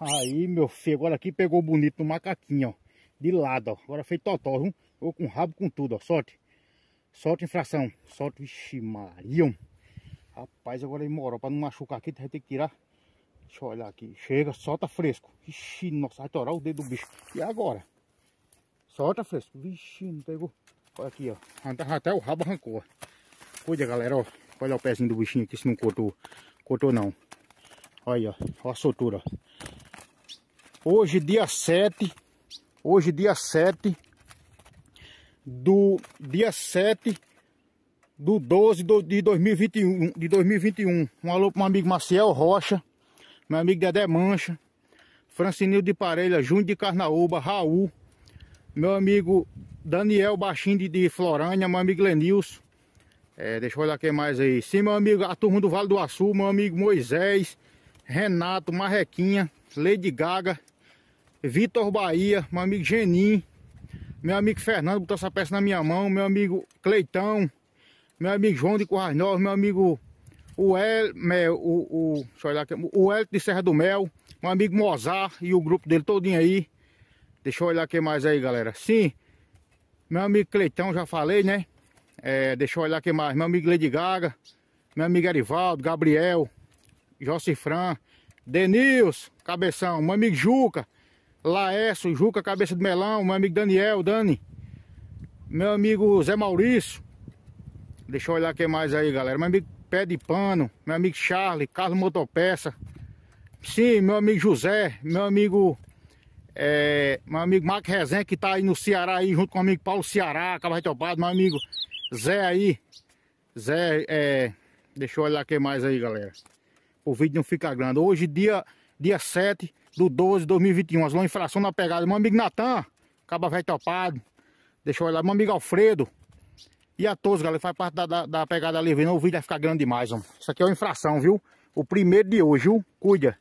Aí, meu filho, agora aqui pegou bonito no macaquinho, ó. De lado, ó. Agora fez totó, viu? Ou com rabo com tudo, ó. Sorte. Sorte infração. Sorte, vixi, Maria. Rapaz, agora ele morou. Pra não machucar aqui, vai ter que tirar. Deixa eu olhar aqui. Chega, solta fresco. Ixi, nossa, vai torar o dedo do bicho. E agora? Solta fresco. Vixe, não pegou. Olha aqui, ó. Até o rabo arrancou. Cuida, galera, ó. Olha o pezinho do bichinho aqui se não cortou. Cortou não. Olha, ó. Olha a soltura, ó. Hoje, dia 7. Hoje, dia 7. Do dia 7 do 12 de 2021. De 2021. Um alô pro meu amigo Maciel Rocha. Meu amigo Dedé Mancha. Francinil de Parelha. Júnior de Carnaúba. Raul. Meu amigo Daniel Baixinho de, de Florânia. Meu amigo Lenilson. É, deixa eu olhar quem mais aí. Sim, meu amigo, a turma do Vale do Açu, meu amigo Moisés, Renato, Marrequinha, Lady Gaga, Vitor Bahia, meu amigo Genim, meu amigo Fernando botou essa peça na minha mão, meu amigo Cleitão, meu amigo João de Corrais Novos, meu amigo o El, Mel, o, o, deixa eu olhar aqui, o El de Serra do Mel, meu amigo Mozart e o grupo dele todinho aí. Deixa eu olhar quem mais aí, galera. Sim, meu amigo Cleitão, já falei, né? É, deixa eu olhar aqui mais. Meu amigo Lady Gaga. Meu amigo Arivaldo, Gabriel. Jocifran. Denils, Cabeção. Meu amigo Juca. Laércio, Juca, Cabeça de Melão. Meu amigo Daniel, Dani. Meu amigo Zé Maurício. Deixa eu olhar aqui mais aí, galera. Meu amigo Pé de Pano. Meu amigo Charlie, Carlos Motopeça. Sim, meu amigo José. Meu amigo... É, meu amigo Marco Rezen, que tá aí no Ceará aí, junto com o amigo Paulo Ceará, Cabo Retopado, meu amigo Zé aí. Zé, é... Deixa eu olhar aqui mais aí, galera. O vídeo não fica grande. Hoje, dia, dia 7 do 12 de 2021. As lojas infração na pegada. Meu amigo Natan, Cabo Velho Topado. Deixa eu olhar. Meu amigo Alfredo. E a todos, galera. Faz parte da, da, da pegada ali. O vídeo vai ficar grande demais. Isso aqui é uma infração, viu? O primeiro de hoje, viu? Cuida.